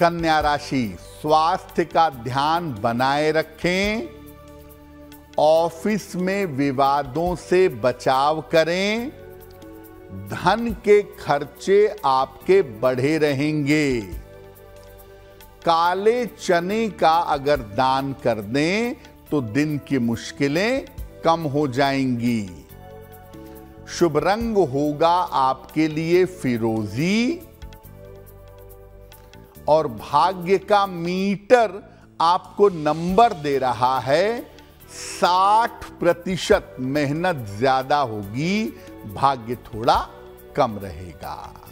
कन्या राशि, स्वास्थ्य का ध्यान बनाए रखें, ऑफ़िस में विवादों से बचाव करें, धन के खर्चे आपके बढ़े रहेंगे। काले चने का अगर दान कर दें तो दिन की मुश्किलें कम हो जाएँगी। शुभ रंग होगा आपके लिए फिरोजी। और भाग्य का मीटर आपको नंबर दे रहा है 60 प्रतिशत मेहनत ज़्यादा होगी, भाग्य थोड़ा कम रहेगा।